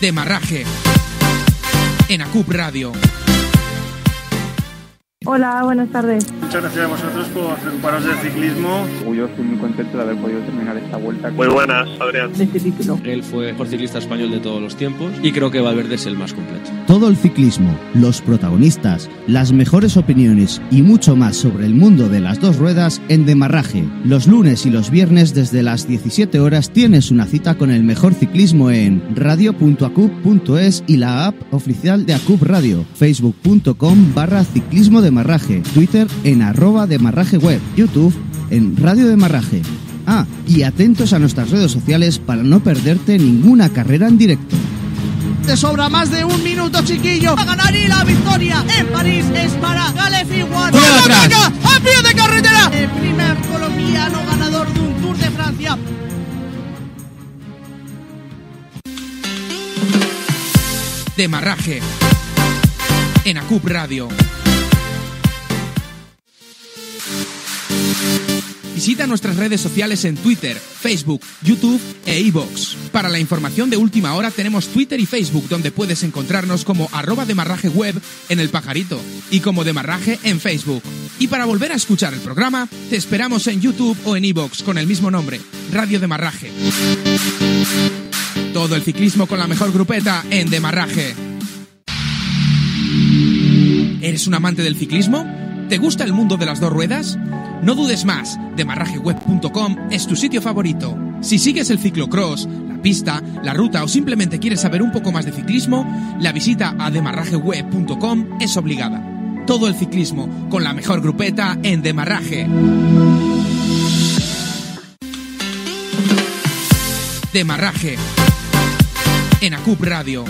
Demarraje. En ACUP Radio. Hola, buenas tardes. Muchas gracias a vosotros por preocuparos del ciclismo. Orgulloso y muy contento de haber podido terminar esta vuelta. Muy buenas, Adrián. De este título. Él fue por ciclista español de todos los tiempos y creo que Valverde es el más completo. Todo el ciclismo, los protagonistas, las mejores opiniones y mucho más sobre el mundo de las dos ruedas en Demarraje. Los lunes y los viernes desde las 17 horas tienes una cita con el mejor ciclismo en radio.acup.es y la app oficial de Acup Radio, facebook.com barra ciclismo Demarraje, Twitter en arroba Demarraje web, YouTube en Radio Demarraje. Ah, y atentos a nuestras redes sociales para no perderte ninguna carrera en directo. Te sobra más de un minuto, chiquillo. A ganar y la victoria en París es para Galef Iguan. ¡A pie de carretera! El primer colombiano ganador de un Tour de Francia. Demarraje. En ACUP Radio. Visita nuestras redes sociales en Twitter, Facebook, YouTube e iVoox. Para la información de última hora tenemos Twitter y Facebook donde puedes encontrarnos como arroba demarraje web en el pajarito y como demarraje en Facebook. Y para volver a escuchar el programa, te esperamos en YouTube o en iVoox con el mismo nombre, Radio Demarraje. Todo el ciclismo con la mejor grupeta en Demarraje. ¿Eres un amante del ciclismo? ¿Te gusta el mundo de las dos ruedas? No dudes más, demarrajeweb.com es tu sitio favorito. Si sigues el ciclocross, la pista, la ruta o simplemente quieres saber un poco más de ciclismo, la visita a demarrajeweb.com es obligada. Todo el ciclismo con la mejor grupeta en Demarraje. Demarraje. En ACUP Radio.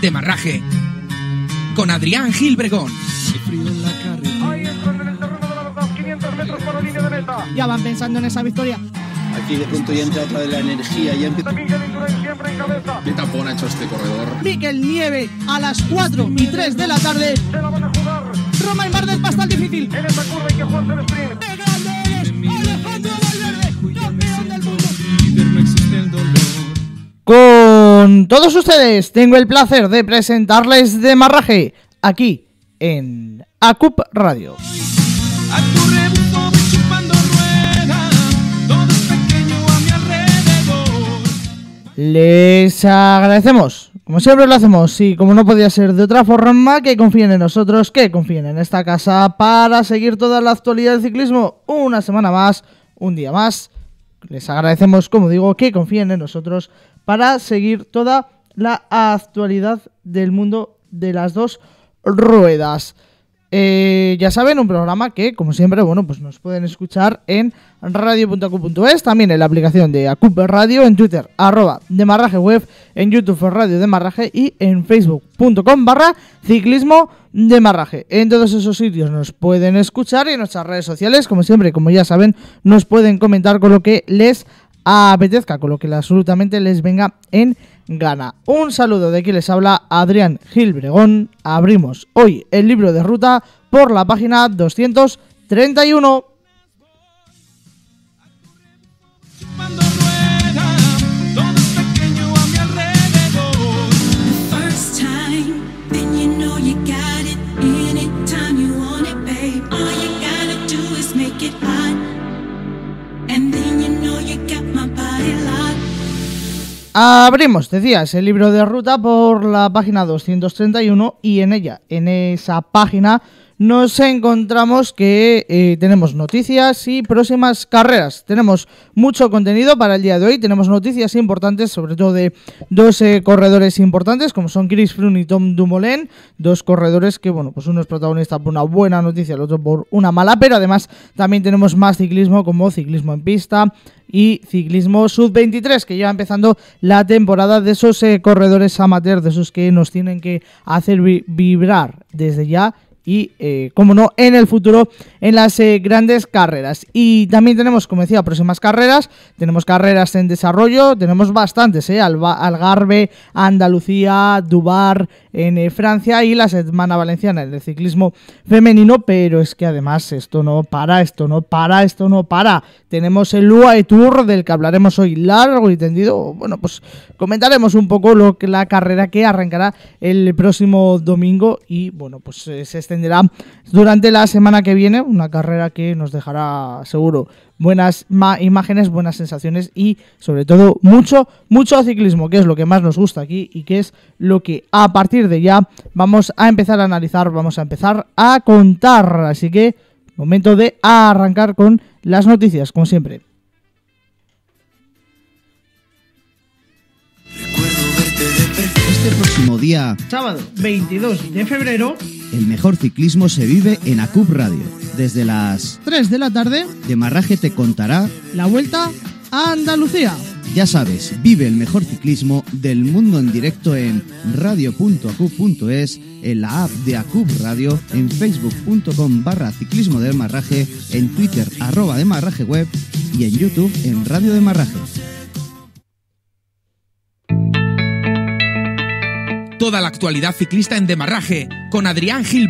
Demarraje. Con Adrián Gil Bregón. Ya van pensando en esa victoria. Aquí de pronto ya entra otra de la energía, ya empieza... ¿Qué tapón ha hecho este corredor? Miquel Nieve a las 4 y 3 de la tarde. Roma y Mar del Pastal difícil. En esa curva hay que jugarse el sprint. ¡Qué grande eres! Alejandro Valverde, campeón del mundo. Con todos ustedes tengo el placer de presentarles Demarraje aquí en ACUP Radio. Les agradecemos, como siempre lo hacemos, y como no podía ser de otra forma, que confíen en nosotros, que confíen en esta casa para seguir toda la actualidad del ciclismo una semana más, un día más. Les agradecemos, como digo, que confíen en nosotros para seguir toda la actualidad del mundo de las dos ruedas. Eh, ya saben, un programa que, como siempre, bueno, pues nos pueden escuchar en radio.acu.es, también en la aplicación de Acup Radio, en Twitter, arroba Demarraje Web, en YouTube Radio Demarraje y en facebook.com barra ciclismo Demarraje. En todos esos sitios nos pueden escuchar y en nuestras redes sociales, como siempre, como ya saben, nos pueden comentar con lo que les apetezca, con lo que absolutamente les venga en gana. Un saludo de quien les habla Adrián Gil Bregón. Abrimos hoy el libro de ruta por la página 231. Abrimos, decías, el libro de ruta por la página 231 y en ella, en esa página, nos encontramos que eh, tenemos noticias y próximas carreras. Tenemos mucho contenido para el día de hoy, tenemos noticias importantes, sobre todo de dos eh, corredores importantes, como son Chris Froome y Tom Dumoulin, dos corredores que, bueno, pues uno es protagonista por una buena noticia, el otro por una mala, pero además también tenemos más ciclismo como ciclismo en pista, y Ciclismo Sub-23, que ya empezando la temporada de esos eh, corredores amateurs, de esos que nos tienen que hacer vi- vibrar desde ya y, eh, como no, en el futuro en las eh, grandes carreras. Y también tenemos, como decía, próximas carreras, tenemos carreras en desarrollo, tenemos bastantes, ¿eh? Alba- Algarve, Andalucía, Dubar, en eh, Francia y la Semana Valenciana en el ciclismo femenino, pero es que además esto no para, esto no para, esto no para. Tenemos el UAE Tour del que hablaremos hoy largo y tendido. Bueno, pues comentaremos un poco lo que la carrera que arrancará el próximo domingo y bueno, pues eh, se extenderá durante la semana que viene, una carrera que nos dejará seguro buenas imágenes, buenas sensaciones y sobre todo mucho, mucho ciclismo, que es lo que más nos gusta aquí y que es lo que a partir de ya vamos a empezar a analizar, vamos a empezar a contar. Así que momento de arrancar con las noticias, como siempre. Este próximo día, sábado 22 de febrero, el mejor ciclismo se vive en ACUP Radio. Desde las 3 de la tarde, de Marraje te contará la vuelta a Andalucía. Ya sabes, vive el mejor ciclismo del mundo en directo en radio.acup.es, en la app de ACUP Radio, en facebook.com barra ciclismo del marraje, en twitter arroba de marraje web y en YouTube en Radio de Marraje. Toda la actualidad ciclista en Demarraje con Adrián Gil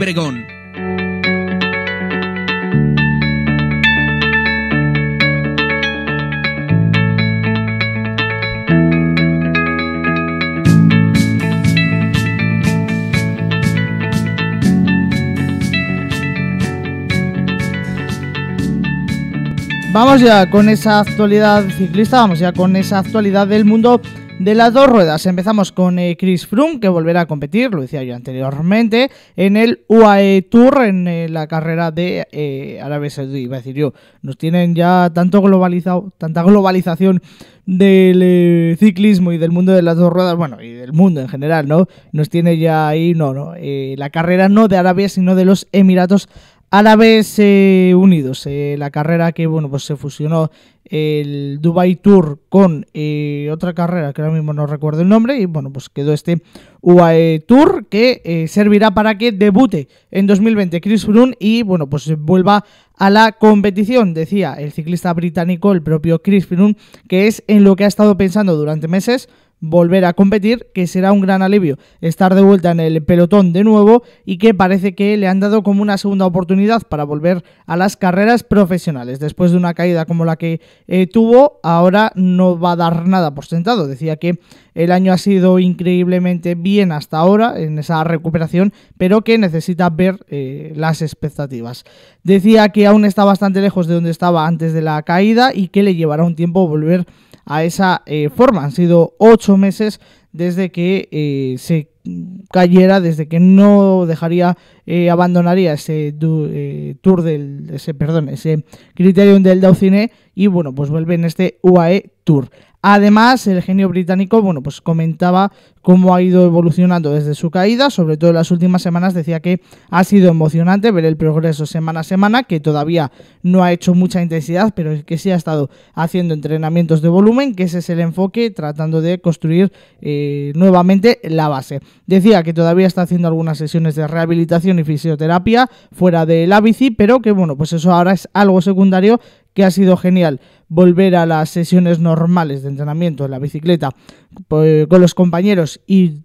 Vamos ya con esa actualidad ciclista, vamos ya con esa actualidad del mundo de las dos ruedas. Empezamos con eh, Chris Froome, que volverá a competir, lo decía yo anteriormente, en el UAE Tour, en eh, la carrera de eh, Arabia Saudí. Iba a decir yo, nos tienen ya tanto globalizado, tanta globalización del ciclismo y del mundo de las dos ruedas, bueno, y del mundo en general, ¿no? Nos tiene ya ahí, no, no, la carrera no de Arabia, sino de los Emiratos Árabes eh, Unidos, eh, la carrera que bueno pues se fusionó el Dubai Tour con eh, otra carrera que ahora mismo no recuerdo el nombre y bueno pues quedó este UAE Tour que servirá para que debute en 2020 Chris Froome y bueno pues vuelva a la competición decía el ciclista británico el propio Chris Froome que es en lo que ha estado pensando durante meses volver a competir, que será un gran alivio estar de vuelta en el pelotón de nuevo y que parece que le han dado como una segunda oportunidad para volver a las carreras profesionales. Después de una caída como la que eh, tuvo, ahora no va a dar nada por sentado. Decía que el año ha sido increíblemente bien hasta ahora en esa recuperación, pero que necesita ver eh, las expectativas. Decía que aún está bastante lejos de donde estaba antes de la caída y que le llevará un tiempo volver a esa eh, forma. Han sido ocho meses desde que eh, se cayera, desde que no dejaría, eh, abandonaría ese tour del, ese, perdón, ese criterium del Daucine y bueno, pues vuelve en este UAE Tour. Además, el genio británico, bueno, pues comentaba cómo ha ido evolucionando desde su caída, sobre todo en las últimas semanas decía que ha sido emocionante ver el progreso semana a semana, que todavía no ha hecho mucha intensidad, pero que sí ha estado haciendo entrenamientos de volumen, que ese es el enfoque, tratando de construir eh, nuevamente la base. Decía que todavía está haciendo algunas sesiones de rehabilitación y fisioterapia fuera de la bici, pero que bueno, pues eso ahora es algo secundario que ha sido genial volver a las sesiones normales de entrenamiento en la bicicleta pues, con los compañeros y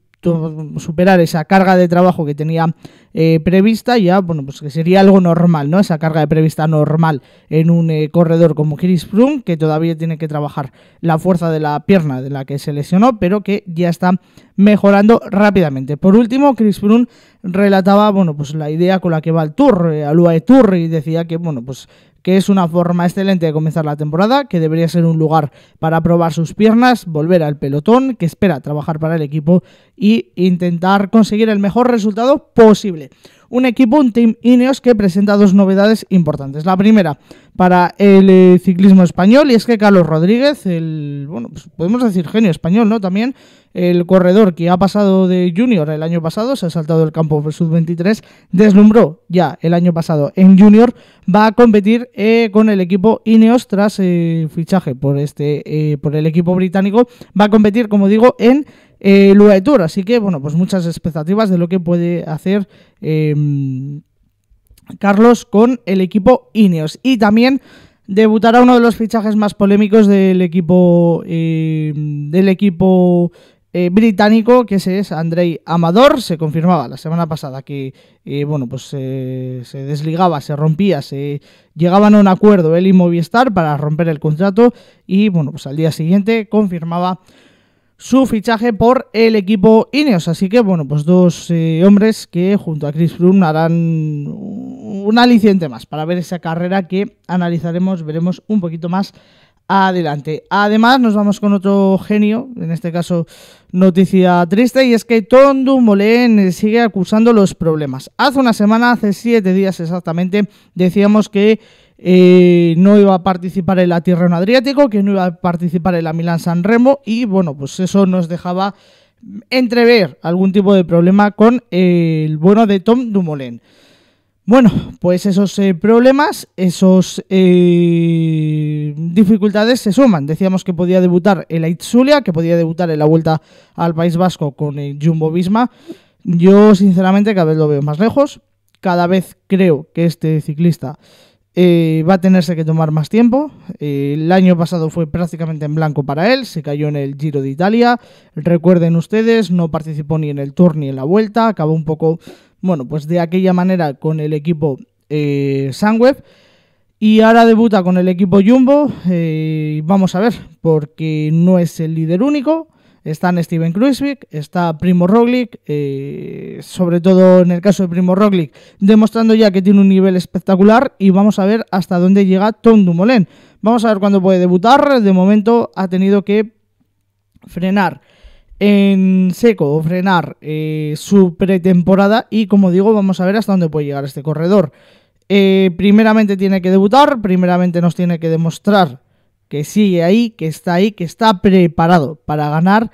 superar esa carga de trabajo que tenía eh, prevista ya bueno pues que sería algo normal no esa carga de prevista normal en un eh, corredor como Chris Froome que todavía tiene que trabajar la fuerza de la pierna de la que se lesionó pero que ya está mejorando rápidamente. Por último Chris Froome relataba bueno pues la idea con la que va al Tour eh, al UAE Tour y decía que bueno pues que es una forma excelente de comenzar la temporada, que debería ser un lugar para probar sus piernas, volver al pelotón, que espera trabajar para el equipo e intentar conseguir el mejor resultado posible un equipo, un Team Ineos, que presenta dos novedades importantes. La primera, para el eh, ciclismo español, y es que Carlos Rodríguez, el, bueno, pues podemos decir genio español, ¿no? También el corredor que ha pasado de junior el año pasado, se ha saltado del campo sub-23, deslumbró ya el año pasado en junior, va a competir eh, con el equipo Ineos tras eh, fichaje por, este, por el equipo británico, va a competir, como digo, en el UAE Tour. Así que, bueno, pues muchas expectativas de lo que puede hacer em, Carlos con el equipo Ineos. Y también debutará uno de los fichajes más polémicos del equipo em, del equipo eh, británico, que ese es Andrei Amador. Se confirmaba la semana pasada que eh, bueno, pues eh, se desligaba, se rompía, se llegaban a un acuerdo él y Movistar para romper el contrato y bueno, pues al día siguiente confirmaba su fichaje por el equipo Ineos. Así que, bueno, pues dos eh, hombres que junto a Chris Froome harán un aliciente más para ver esa carrera que analizaremos, veremos un poquito más adelante. Además, nos vamos con otro genio, en este caso noticia triste, y es que Tom Dumoulin sigue acusando los problemas. Hace una semana, hace siete días exactamente, decíamos que eh, no iba a participar en la Tirreno Adriático, que no iba a participar en la Milán San Remo y bueno, pues eso nos dejaba entrever algún tipo de problema con el bueno de Tom Dumoulin. Bueno, pues esos eh, problemas, esos eh, dificultades se suman. Decíamos que podía debutar en la Itzulia, que podía debutar en la Vuelta al País Vasco con el Jumbo Visma. Yo, sinceramente, cada vez lo veo más lejos. Cada vez creo que este ciclista eh, va a tenerse que tomar más tiempo. Eh, el año pasado fue prácticamente en blanco para él, se cayó en el Giro de Italia. Recuerden ustedes, no participó ni en el Tour ni en la Vuelta, acabó un poco, bueno, pues de aquella manera con el equipo eh, Sunweb. Y ahora debuta con el equipo Jumbo. Eh, vamos a ver, porque no es el líder único. Están Steven Kruiswijk, está Primo Roglic, eh, sobre todo en el caso de Primo Roglic, demostrando ya que tiene un nivel espectacular y vamos a ver hasta dónde llega Tom Dumoulin. Vamos a ver cuándo puede debutar. De momento ha tenido que frenar en seco o frenar eh, su pretemporada y como digo vamos a ver hasta dónde puede llegar este corredor. Eh, primeramente tiene que debutar, primeramente nos tiene que demostrar que sigue ahí, que está ahí, que está preparado para ganar.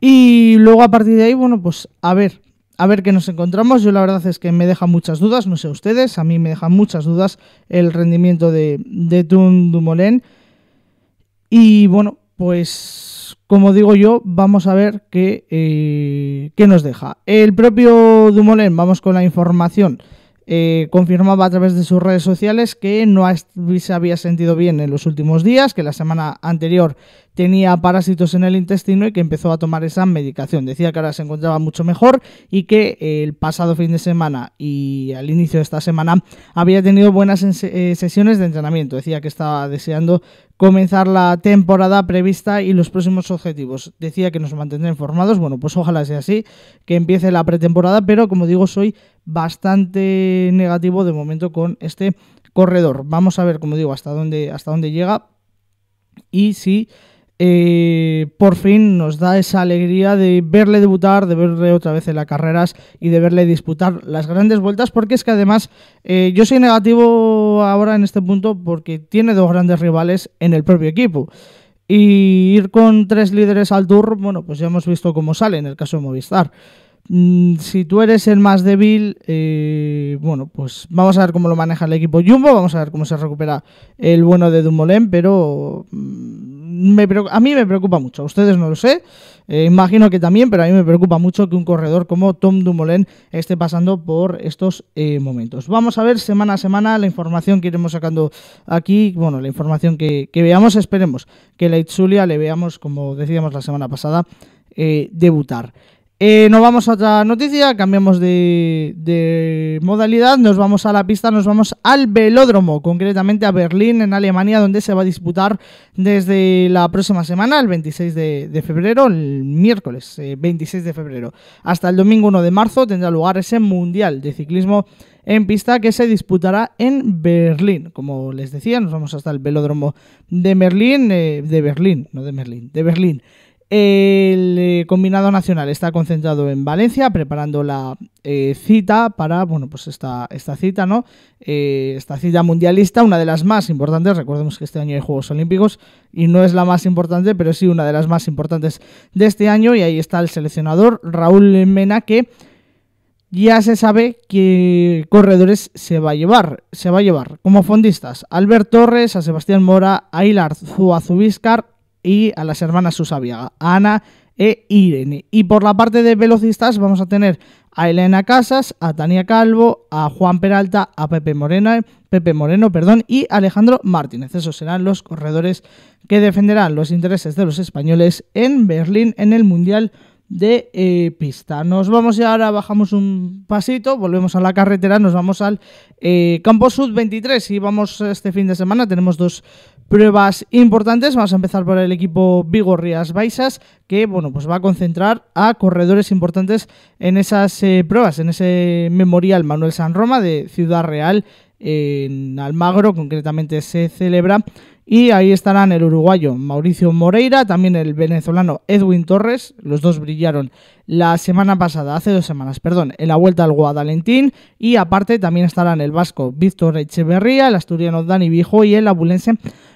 Y luego a partir de ahí, bueno, pues a ver, a ver qué nos encontramos. Yo la verdad es que me deja muchas dudas, no sé ustedes, a mí me deja muchas dudas el rendimiento de, de Tun Dumoulin. Y bueno, pues como digo yo, vamos a ver qué, eh, qué nos deja. El propio Dumoulin, vamos con la información eh, confirmaba a través de sus redes sociales que no se había sentido bien en los últimos días, que la semana anterior tenía parásitos en el intestino y que empezó a tomar esa medicación. Decía que ahora se encontraba mucho mejor y que el pasado fin de semana y al inicio de esta semana había tenido buenas eh, sesiones de entrenamiento. Decía que estaba deseando comenzar la temporada prevista y los próximos objetivos. Decía que nos mantendrá informados. Bueno, pues ojalá sea así, que empiece la pretemporada, pero como digo, soy bastante negativo de momento con este corredor. Vamos a ver, como digo, hasta dónde, hasta dónde llega y si eh, por fin nos da esa alegría de verle debutar, de verle otra vez en las carreras y de verle disputar las grandes vueltas, porque es que además eh, yo soy negativo ahora en este punto porque tiene dos grandes rivales en el propio equipo. Y ir con tres líderes al tour, bueno, pues ya hemos visto cómo sale en el caso de Movistar. Mm, si tú eres el más débil, eh, bueno, pues vamos a ver cómo lo maneja el equipo Jumbo, vamos a ver cómo se recupera el bueno de Dumoulin, pero mm, a mí me preocupa mucho, ustedes no lo sé, eh, imagino que también, pero a mí me preocupa mucho que un corredor como Tom Dumoulin esté pasando por estos eh, momentos. Vamos a ver semana a semana la información que iremos sacando aquí, bueno, la información que, que veamos, esperemos que la Itzulia le veamos, como decíamos la semana pasada, debutar. Eh, nos vamos a otra noticia, cambiamos de, modalidad, nos vamos a la pista, nos vamos al velódromo, concretamente a Berlín, en Alemania, donde se va a disputar desde la próxima semana, el 26 de, de febrero, el miércoles eh, 26 de febrero, hasta el domingo 1 de marzo tendrá lugar ese Mundial de Ciclismo en pista que se disputará en Berlín. Como les decía, nos vamos hasta el velódromo de Berlín, eh, de Berlín, no de Berlín, de Berlín. El eh, combinado nacional está concentrado en Valencia, preparando la eh, cita para, bueno, pues esta, esta cita, ¿no? Eh, esta cita mundialista, una de las más importantes. Recordemos que este año hay Juegos Olímpicos y no es la más importante, pero sí una de las más importantes de este año. Y ahí está el seleccionador Raúl Mena, que ya se sabe qué corredores se va a llevar. Se va a llevar como fondistas Albert Torres, a Sebastián Mora, a Hilar Zuazubiscar y a las hermanas Susaviaga, a Ana e Irene. Y por la parte de velocistas vamos a tener a Elena Casas, a Tania Calvo, a Juan Peralta, a Pepe Moreno, Pepe Moreno, perdón, y Alejandro Martínez. Esos serán los corredores que defenderán los intereses de los españoles en Berlín en el Mundial de eh, pista. Nos vamos y ahora bajamos un pasito, volvemos a la carretera, nos vamos al eh, Campo Sud 23 y vamos este fin de semana. Tenemos dos pruebas importantes. Vamos a empezar por el equipo Vigorrias Baixas, que bueno, pues va a concentrar a corredores importantes en esas eh, pruebas, en ese memorial Manuel San Roma de Ciudad Real en Almagro, concretamente se celebra y ahí estarán el uruguayo Mauricio Moreira, también el venezolano Edwin Torres. Los dos brillaron la semana pasada, hace dos semanas, perdón, en la vuelta al Guadalentín. Y aparte también estarán el vasco Víctor Echeverría, el asturiano Dani Vijo y el abulense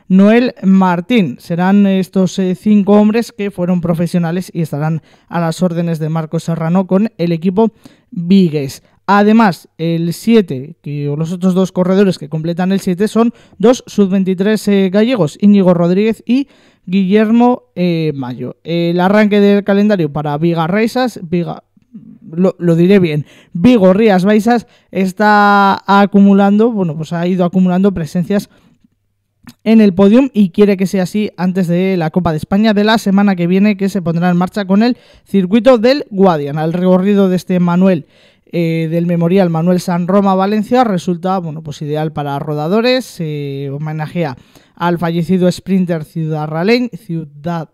Noel Martín. Serán estos eh, cinco hombres que fueron profesionales y estarán a las órdenes de Marcos Serrano con el equipo Vigues. Además, el 7, que los otros dos corredores que completan el 7 son dos sub-23 eh, gallegos, Íñigo Rodríguez y Guillermo eh, Mayo. El arranque del calendario para Viga Reisas, Viga, lo, diré bien, Vigo Rías Baisas está acumulando, bueno, pues ha ido acumulando presencias en el podium y quiere que sea así antes de la Copa de España de la semana que viene que se pondrá en marcha con el circuito del Guadiana. El recorrido de este Manuel eh, del Memorial Manuel San Roma Valencia resulta bueno, pues ideal para rodadores, eh, homenajea al fallecido sprinter Ciudad, Ciudad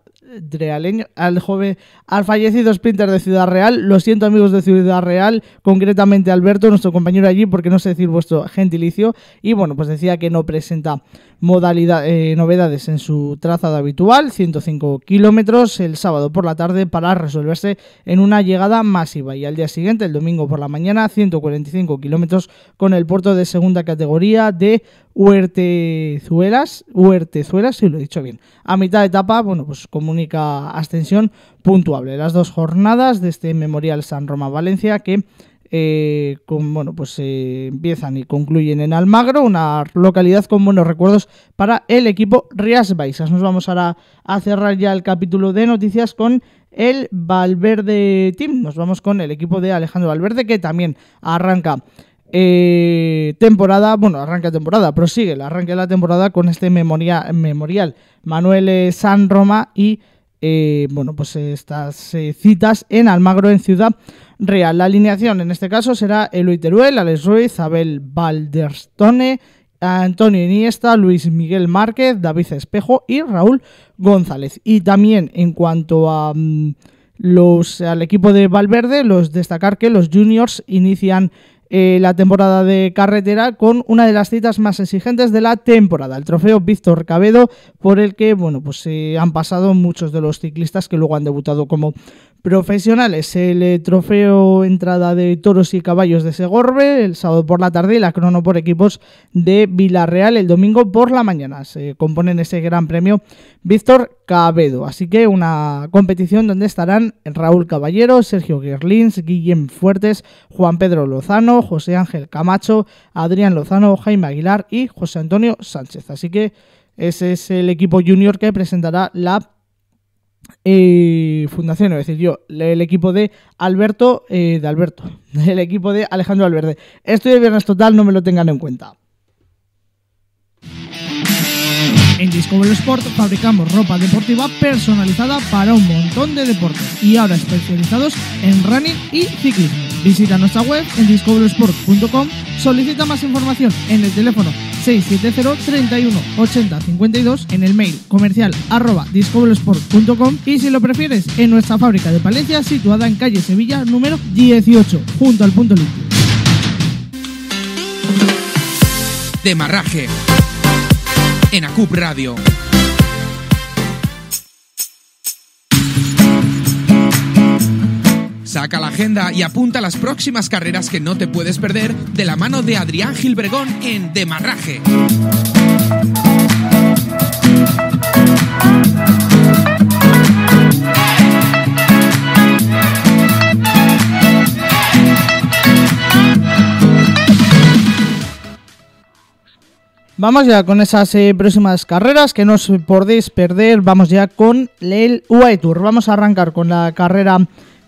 Al joven, al fallecido sprinter de Ciudad Real. Lo siento amigos de Ciudad Real, concretamente Alberto, nuestro compañero allí, porque no sé decir vuestro gentilicio. Y bueno, pues decía que no presenta modalidad, eh, novedades en su trazado habitual, 105 kilómetros el sábado por la tarde para resolverse en una llegada masiva. Y al día siguiente, el domingo por la mañana, 145 kilómetros con el puerto de segunda categoría de Huertezuelas, Huertezuelas, si lo he dicho bien. A mitad de etapa, bueno, pues comunica ascensión puntuable. Las dos jornadas de este Memorial San Roma Valencia que eh, con, bueno, pues eh, empiezan y concluyen en Almagro, una localidad con buenos recuerdos para el equipo Rías Baixas. Nos vamos ahora a cerrar ya el capítulo de noticias con el Valverde Team. Nos vamos con el equipo de Alejandro Valverde que también arranca eh, temporada, bueno, arranca temporada, prosigue el arranque de la temporada con este memorial, memorial Manuel San Roma y eh, bueno, pues estas eh, citas en Almagro, en Ciudad Real. La alineación en este caso será Eloy Teruel, Alex Ruiz, Abel Valderstone, Antonio Iniesta, Luis Miguel Márquez, David Espejo y Raúl González. Y también en cuanto a mm, los al equipo de Valverde, los destacar que los juniors inician eh, la temporada de carretera con una de las citas más exigentes de la temporada, el trofeo Víctor Cabedo, por el que bueno, pues se han pasado muchos de los ciclistas que luego han debutado como profesionales. El eh, trofeo entrada de toros y caballos de Segorbe el sábado por la tarde y la crono por equipos de Villarreal el domingo por la mañana. Se componen ese gran premio Víctor Cabedo. Así que una competición donde estarán Raúl Caballero, Sergio Gerlins, Guillem Fuertes, Juan Pedro Lozano, José Ángel Camacho, Adrián Lozano, Jaime Aguilar y José Antonio Sánchez. Así que ese es el equipo junior que presentará la fundación, es decir, yo, el equipo de Alberto, eh, de Alberto, el equipo de Alejandro Alverde. Estoy de viernes total, no me lo tengan en cuenta. En Discovery Sport fabricamos ropa deportiva personalizada para un montón de deportes y ahora especializados en running y ciclismo. Visita nuestra web en discoverysport.com, solicita más información en el teléfono 670 31 80 52 en el mail comercial arroba y si lo prefieres en nuestra fábrica de Palencia situada en calle Sevilla número 18 junto al punto limpio. Demarraje en ACUP Radio. Saca la agenda y apunta las próximas carreras que no te puedes perder de la mano de Adrián Gilbregón en Demarraje. Vamos ya con esas eh, próximas carreras que no os podéis perder. Vamos ya con el UAE Tour. Vamos a arrancar con la carrera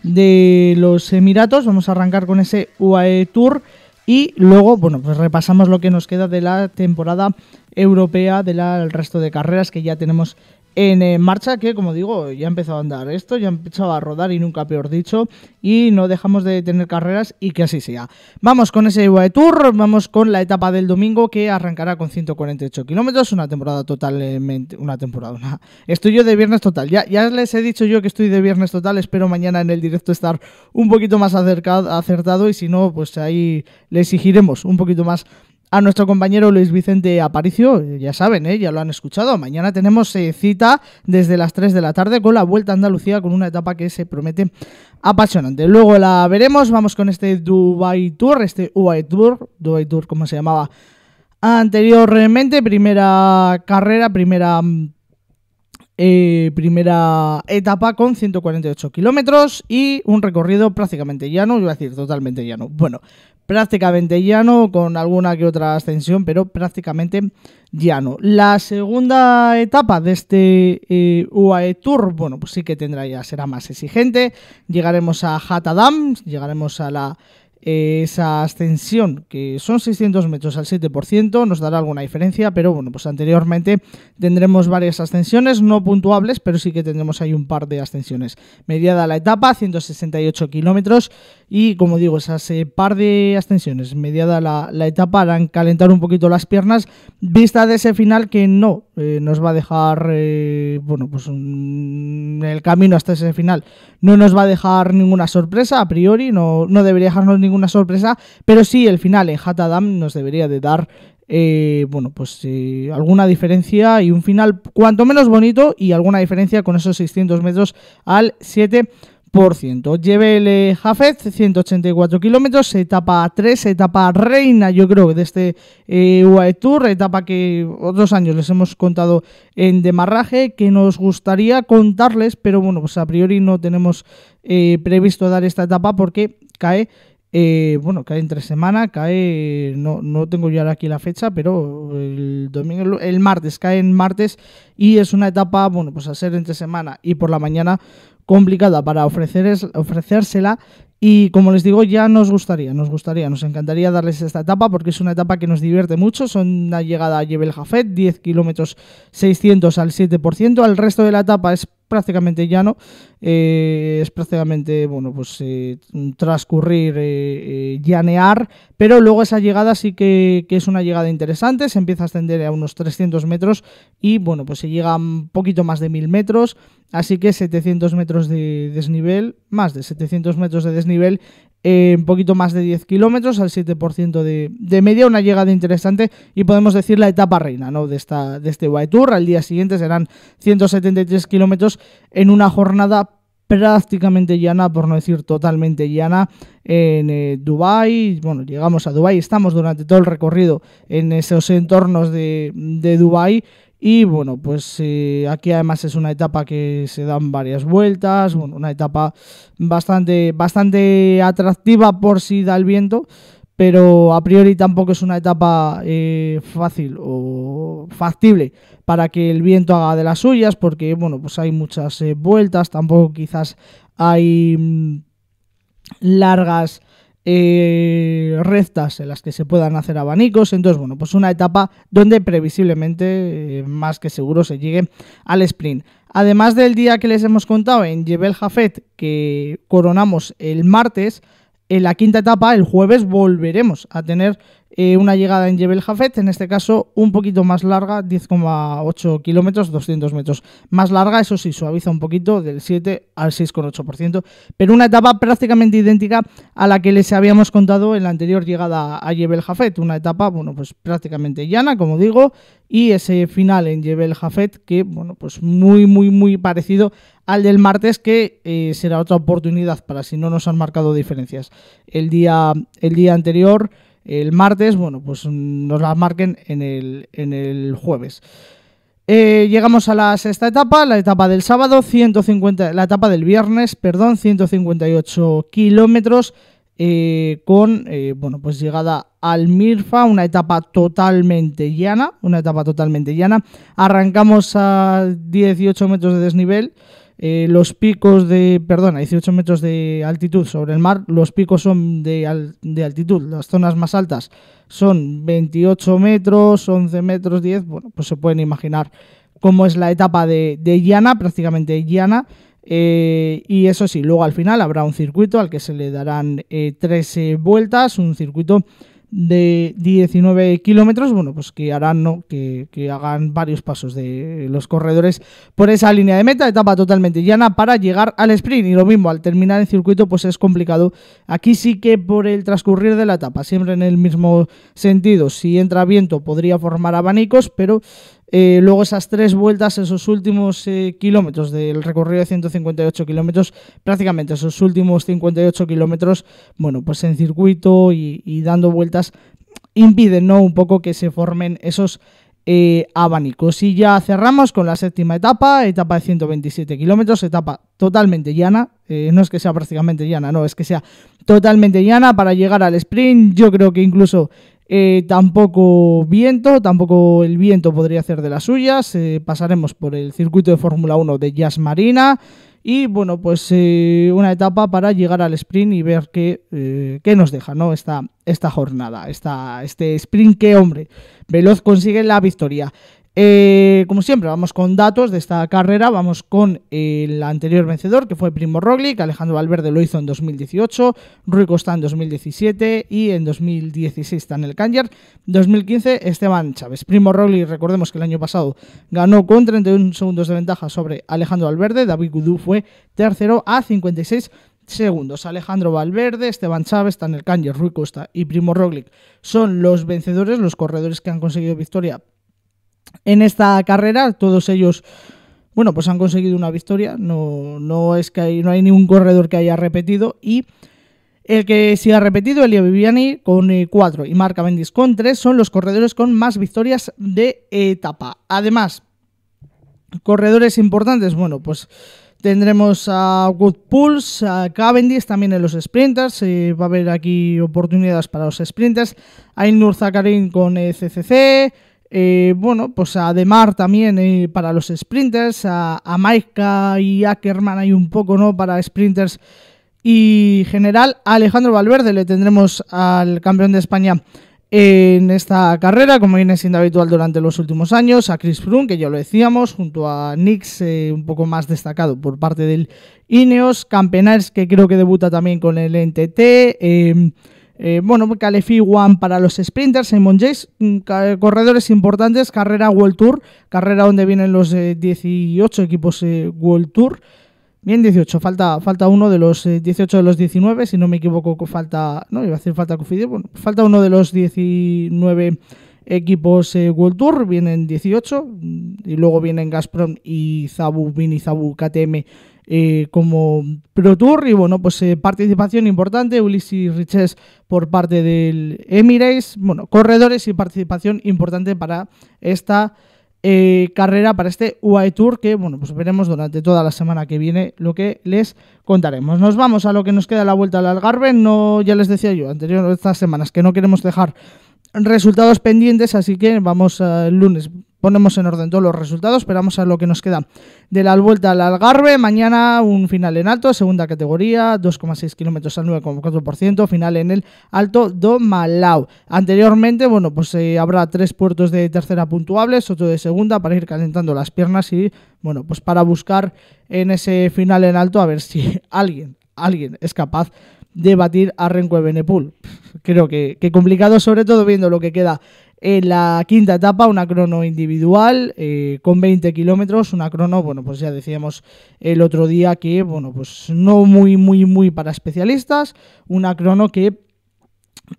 de los Emiratos. Vamos a arrancar con ese UAE Tour. Y luego, bueno, pues repasamos lo que nos queda de la temporada europea, del resto de carreras que ya tenemos en eh, marcha que, como digo, ya ha empezado a andar esto, ya ha empezado a rodar y nunca peor dicho, y no dejamos de tener carreras y que así sea. Vamos con ese UAE Tour, vamos con la etapa del domingo que arrancará con 148 kilómetros, una temporada totalmente, una temporada, estoy yo de viernes total, ya, ya les he dicho yo que estoy de viernes total, espero mañana en el directo estar un poquito más acercado, acertado y si no, pues ahí le exigiremos un poquito más a nuestro compañero Luis Vicente Aparicio, ya saben, ¿eh? ya lo han escuchado. Mañana tenemos eh, cita desde las 3 de la tarde con la Vuelta a Andalucía con una etapa que se promete apasionante. Luego la veremos, vamos con este Dubai Tour, este UAE Tour, Dubai Tour como se llamaba anteriormente, primera carrera, primera... Eh, primera etapa con 148 kilómetros y un recorrido prácticamente llano, iba a decir totalmente llano. Bueno, prácticamente llano, con alguna que otra ascensión, pero prácticamente llano. La segunda etapa de este eh, UAE Tour, bueno, pues sí que tendrá ya, será más exigente. Llegaremos a Hatadam, llegaremos a la esa ascensión, que son 600 metros al 7%, nos dará alguna diferencia, pero bueno, pues anteriormente tendremos varias ascensiones, no puntuables, pero sí que tendremos ahí un par de ascensiones. Mediada la etapa, 168 kilómetros, y como digo, esas eh, par de ascensiones, mediada la, etapa, harán calentar un poquito las piernas, vista de ese final que no eh, nos va a dejar, eh, bueno, pues en el camino hasta ese final, no nos va a dejar ninguna sorpresa a priori, no, no debería dejarnos ninguna ninguna sorpresa, pero sí el final en Hatadam nos debería de dar eh, bueno, pues eh, alguna diferencia y un final cuanto menos bonito y alguna diferencia con esos 600 metros al 7%. Lleve Jafet, 184 kilómetros, etapa 3, etapa reina, yo creo, de este eh, UAE Tour, etapa que otros años les hemos contado en demarraje, que nos gustaría contarles, pero bueno, pues a priori no tenemos eh, previsto dar esta etapa porque cae eh, bueno, cae entre semana, cae, no, no tengo yo ahora aquí la fecha, pero el domingo, el martes, cae en martes y es una etapa, bueno, pues a ser entre semana y por la mañana complicada para ofrecer, ofrecérsela y como les digo, ya nos gustaría, nos gustaría, nos encantaría darles esta etapa porque es una etapa que nos divierte mucho. Son una llegada a Jebel Jafet, 10 kilómetros 600 al 7%. El resto de la etapa es prácticamente llano. Eh, es prácticamente, bueno, pues eh, transcurrir, eh, llanear. Pero luego esa llegada sí que, que, es una llegada interesante. Se empieza a extender a unos 300 metros y, bueno, pues se llega a un poquito más de 1000 metros. Así que 700 metros de desnivel, más de 700 metros de desnivel, eh, un poquito más de 10 kilómetros, al 7% de, de, media, una llegada interesante y podemos decir la etapa reina ¿no? de, esta, de este White Tour. Al día siguiente serán 173 kilómetros en una jornada prácticamente llana, por no decir totalmente llana, en eh, Dubai. Bueno, llegamos a Dubai, estamos durante todo el recorrido en esos entornos de, de Dubai y bueno, pues eh, aquí además es una etapa que se dan varias vueltas, bueno, una etapa bastante, bastante atractiva por si da el viento, pero a priori tampoco es una etapa eh, fácil o factible para que el viento haga de las suyas, porque bueno, pues hay muchas eh, vueltas, tampoco quizás hay mm, largas eh, rectas en las que se puedan hacer abanicos. Entonces, bueno, pues una etapa donde previsiblemente, eh, más que seguro, se llegue al sprint. Además del día que les hemos contado en Jebel Jafet, que coronamos el martes, en la quinta etapa, el jueves, volveremos a tener eh, una llegada en Jebel Jafet, en este caso un poquito más larga, 10,8 kilómetros, 200 metros más larga, eso sí, suaviza un poquito del 7 al 6,8%, pero una etapa prácticamente idéntica a la que les habíamos contado en la anterior llegada a Jebel Jafet, una etapa, bueno, pues prácticamente llana, como digo, y ese final en Jebel Jafet que, bueno, pues muy, muy, muy parecido al del martes, que eh, será otra oportunidad para si no nos han marcado diferencias. El día, el día anterior el martes, bueno, pues nos las marquen en el, en el jueves. Eh, llegamos a la sexta etapa, la etapa del sábado, 150, la etapa del viernes, perdón, 158 kilómetros. eh, con eh, bueno, pues llegada al Mirfa, una etapa totalmente llana, una etapa totalmente llana. Arrancamos a 18 metros de desnivel. Eh, los picos de, perdón, a 18 metros de altitud sobre el mar, los picos son de, al- de altitud, las zonas más altas son 28 metros, 11 metros, 10, bueno, pues se pueden imaginar cómo es la etapa de, de llana, prácticamente llana. eh, y eso sí, luego al final habrá un circuito al que se le darán eh, tres vueltas, un circuito de 19 kilómetros, bueno, pues que harán, ¿no? Que, que hagan varios pasos de los corredores por esa línea de meta, etapa totalmente llana para llegar al sprint. Y lo mismo, al terminar el circuito, pues es complicado. Aquí sí que por el transcurrir de la etapa, siempre en el mismo sentido, si entra viento podría formar abanicos, pero eh, luego esas tres vueltas, esos últimos eh, kilómetros del recorrido de 158 kilómetros, prácticamente esos últimos 58 kilómetros, bueno, pues en circuito y, dando vueltas, impiden, ¿no? Un poco que se formen esos eh, abanicos. Y ya cerramos con la séptima etapa, etapa de 127 kilómetros, etapa totalmente llana. no es que sea prácticamente llana, no, es que sea totalmente llana para llegar al sprint. Yo creo que incluso eh, tampoco viento, tampoco el viento podría hacer de las suyas. eh, pasaremos por el circuito de Fórmula 1 de Jazz Marina. Y bueno, pues eh, una etapa para llegar al sprint y ver qué, qué nos deja ¿no? esta, esta jornada, esta, este sprint que, hombre, Veloz consigue la victoria. Eh, como siempre, vamos con datos de esta carrera. Vamos con el anterior vencedor, que fue Primo Roglic. Alejandro Valverde lo hizo en 2018, Rui Costa en 2017 y en 2016 está en el Canger. 2015, Esteban Chávez. Primo Roglic, recordemos que el año pasado ganó con 31 segundos de ventaja sobre Alejandro Valverde. David Gudú fue tercero a 56 segundos. Alejandro Valverde, Esteban Chávez, están el Canger, Rui Costa y Primo Roglic son los vencedores, los corredores que han conseguido victoria en esta carrera. Todos ellos, bueno, pues han conseguido una victoria. No, no es que hay, no hay ningún corredor que haya repetido. Y el que sí ha repetido, Elia Viviani con 4 y Marc Cavendish con 3, son los corredores con más victorias de etapa. Además, corredores importantes, bueno, pues tendremos a Wood Pulse, a Cavendish también en los sprinters. eh, va a haber aquí oportunidades para los sprinters. A Ilnur Zakarin con eh, CCC. Eh, bueno, pues a Demar también eh, para los sprinters, a, a Maika y Ackerman hay un poco, ¿no? Para sprinters y general. A Alejandro Valverde le tendremos al campeón de España en esta carrera, como viene siendo habitual durante los últimos años. A Chris Froome, que ya lo decíamos, junto a Nix, eh, un poco más destacado por parte del Ineos. Campenaers, que creo que debuta también con el NTT. Eh, eh, bueno, Calefi One para los sprinters, Simon Jace, mm, corredores importantes, carrera World Tour, carrera donde vienen los eh, 18 equipos eh, World Tour. Bien, 18, falta, falta uno de los eh, 18 de los 19, si no me equivoco, co- falta, no, iba a decir falta Cofidis, bueno, falta uno de los 19 equipos eh, World Tour, vienen 18, mm, y luego vienen Gazprom y Zabu, Mini Zabu, KTM eh, como Pro Tour y bueno, pues eh, participación importante, Ulisses Riches por parte del Emirates, bueno, corredores y participación importante para esta eh, carrera, para este UAE Tour que bueno, pues veremos durante toda la semana que viene lo que les contaremos. Nos vamos a lo que nos queda la vuelta al Algarve, no, ya les decía yo anterior estas semanas que no queremos dejar resultados pendientes, así que vamos el lunes. Ponemos en orden todos los resultados, esperamos a lo que nos queda de la vuelta al Algarve. Mañana un final en alto, segunda categoría, 2,6 kilómetros al 9,4%, final en el Alto do Malau. Anteriormente, bueno, pues eh, habrá tres puertos de tercera puntuables, otro de segunda para ir calentando las piernas y, bueno, pues para buscar en ese final en alto a ver si alguien, alguien es capaz de batir a Renko de Benepul. Creo que, que complicado, sobre todo viendo lo que queda en la quinta etapa, una crono individual eh, con 20 kilómetros, una crono, bueno, pues ya decíamos el otro día que, bueno, pues no muy, muy, muy para especialistas, una crono que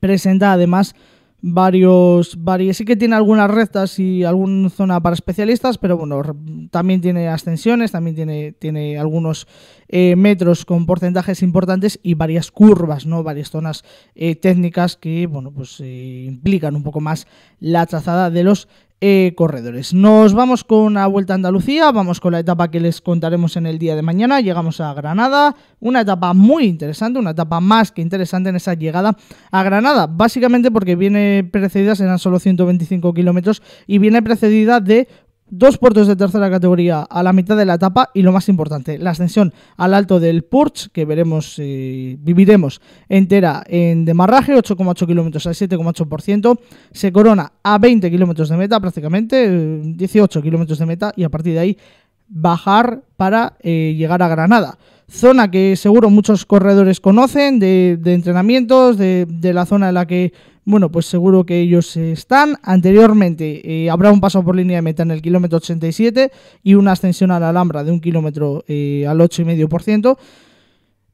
presenta además varios, varios, sí que tiene algunas rectas y alguna zona para especialistas, pero bueno, también tiene ascensiones, también tiene, tiene algunos eh, metros con porcentajes importantes y varias curvas, ¿no? Varias zonas eh, técnicas que, bueno, pues eh, implican un poco más la trazada de los eh, corredores. Nos vamos con la Vuelta a Andalucía, vamos con la etapa que les contaremos en el día de mañana. Llegamos a Granada, una etapa muy interesante, una etapa más que interesante en esa llegada a Granada, básicamente porque viene precedida, serán solo 125 kilómetros, y viene precedida de dos puertos de tercera categoría a la mitad de la etapa y lo más importante, la ascensión al alto del Purch, que veremos, eh, viviremos entera en demarraje, 8,8 kilómetros al 7,8%, se corona a 20 kilómetros de meta prácticamente, eh, 18 kilómetros de meta y a partir de ahí bajar para eh, llegar a Granada. Zona que seguro muchos corredores conocen de, entrenamientos, de la zona en la que bueno, pues seguro que ellos están. Anteriormente eh, habrá un paso por línea de meta en el kilómetro 87 y una ascensión a la Alhambra de un kilómetro eh, al 8,5%.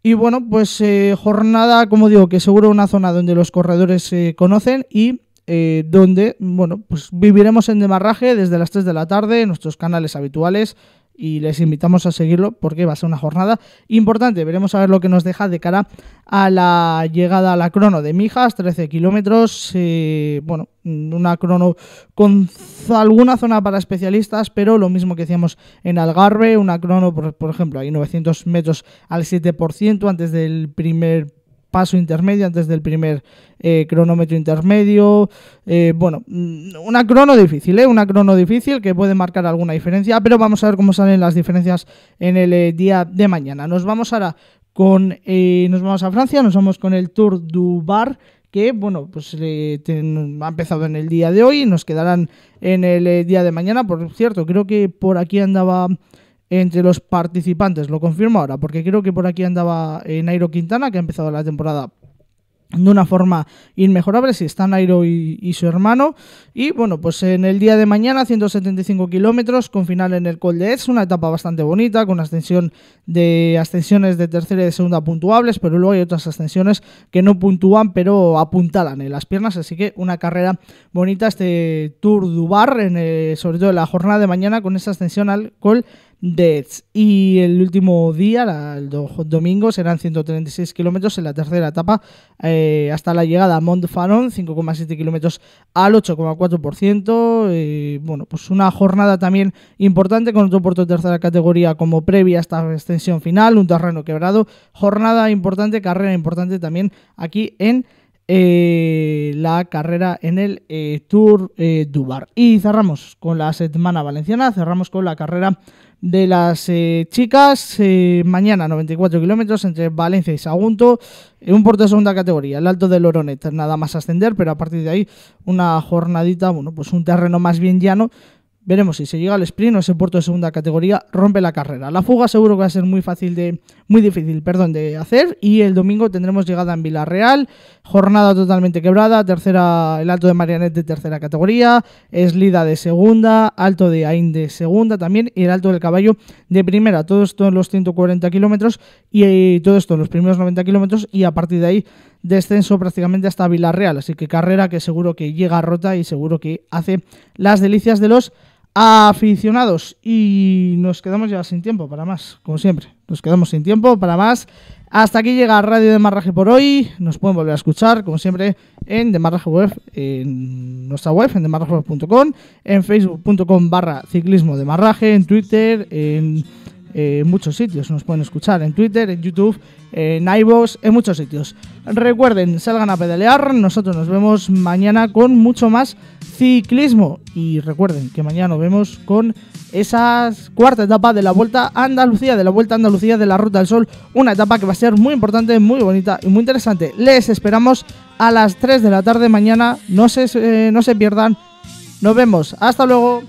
Y bueno, pues eh, jornada, como digo, que seguro una zona donde los corredores se conocen y eh, donde, bueno, pues viviremos en demarraje desde las 3 de la tarde en nuestros canales habituales y les invitamos a seguirlo porque va a ser una jornada importante. Veremos a ver lo que nos deja de cara a la llegada a la crono de Mijas, 13 kilómetros. Eh, bueno, una crono con alguna zona para especialistas, pero lo mismo que decíamos en Algarve, una crono, por, por ejemplo, hay 900 metros al 7% antes del primer paso intermedio antes del primer eh, cronómetro intermedio. Eh, bueno, mm, una crono difícil, ¿eh? Una crono difícil que puede marcar alguna diferencia, pero vamos a ver cómo salen las diferencias en el eh, día de mañana. Nos vamos ahora con, nos vamos a Francia, nos vamos con el Tour du Bar que bueno, pues ha empezado en el día de hoy, nos quedarán en el día de mañana. Por cierto, creo que por aquí andaba entre los participantes, lo confirmo ahora, porque creo que por aquí andaba eh, Nairo Quintana, que ha empezado la temporada de una forma inmejorable, si está Nairo y, y su hermano. Y bueno, pues en el día de mañana, 175 kilómetros, con final en el Col de Etz, una etapa bastante bonita, con ascensión de ascensiones de tercera y de segunda puntuables, pero luego hay otras ascensiones que no puntúan, pero apuntalan en las piernas, así que una carrera bonita este Tour du Bar, en, eh, sobre todo en la jornada de mañana, con esa ascensión al Col de Etz. Y el último día, el do- domingo, serán 136 kilómetros en la tercera etapa eh, hasta la llegada a Montfaron, 5,7 kilómetros al 8,4%. eh, bueno, pues una jornada también importante con otro puerto de tercera categoría como previa a esta extensión final, un terreno quebrado. Jornada importante, carrera importante también aquí en eh, la carrera en el eh, Tour eh, Dubar. Y cerramos con la semana valenciana, cerramos con la carrera de las eh, chicas. mañana 94 kilómetros entre Valencia y Sagunto, un puerto de segunda categoría, el Alto del Oronet, nada más ascender, pero a partir de ahí una jornadita, bueno, pues un terreno más bien llano. Veremos si se llega al sprint o ese puerto de segunda categoría rompe la carrera. La fuga seguro que va a ser muy fácil de, muy difícil, perdón, de hacer. Y el domingo tendremos llegada en Villarreal, jornada totalmente quebrada, tercera, el alto de Marianet de tercera categoría, Eslida de segunda, alto de Ain de segunda también, y el alto del caballo de primera. Todo esto en los 140 kilómetros y eh, todo esto en los primeros 90 kilómetros y a partir de ahí descenso prácticamente hasta Villarreal. Así que carrera que seguro que llega rota y seguro que hace las delicias de los aficionados. Y nos quedamos ya sin tiempo para más, como siempre. Nos quedamos sin tiempo para más. Hasta aquí llega Radio de Marraje por hoy. Nos pueden volver a escuchar, como siempre, en Demarraje Web, en nuestra web, en demarrajeweb.com, en facebook.com barra ciclismo de Marraje, en Twitter, en eh, muchos sitios. Nos pueden escuchar en Twitter, en YouTube, en iVoox, en muchos sitios. Recuerden, salgan a pedalear. Nosotros nos vemos mañana con mucho más ciclismo. Y recuerden que mañana nos vemos con esa cuarta etapa de la Vuelta a Andalucía, de la Vuelta a Andalucía de la Ruta del Sol. Una etapa que va a ser muy importante, muy bonita y muy interesante. Les esperamos a las 3 de la tarde mañana. No se, eh, no se pierdan. Nos vemos. Hasta luego.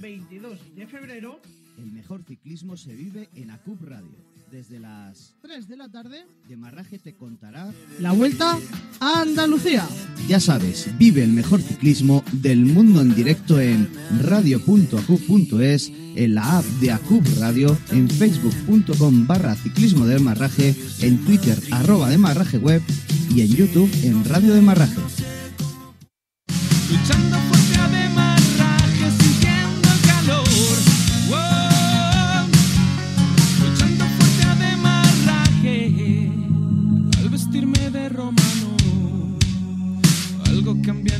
22 de febrero, el mejor ciclismo se vive en ACUP Radio. Desde las 3 de la tarde, Demarraje te contará. la vuelta a Andalucía. Ya sabes, vive el mejor ciclismo del mundo en directo en radio.acup.es, en la app de ACUP Radio, en facebook.com barra ciclismo de Marraje, en Twitter arroba de Marraje Web y en YouTube en Radio de Marraje. Luchando fuerte mano. Algo cambia en mi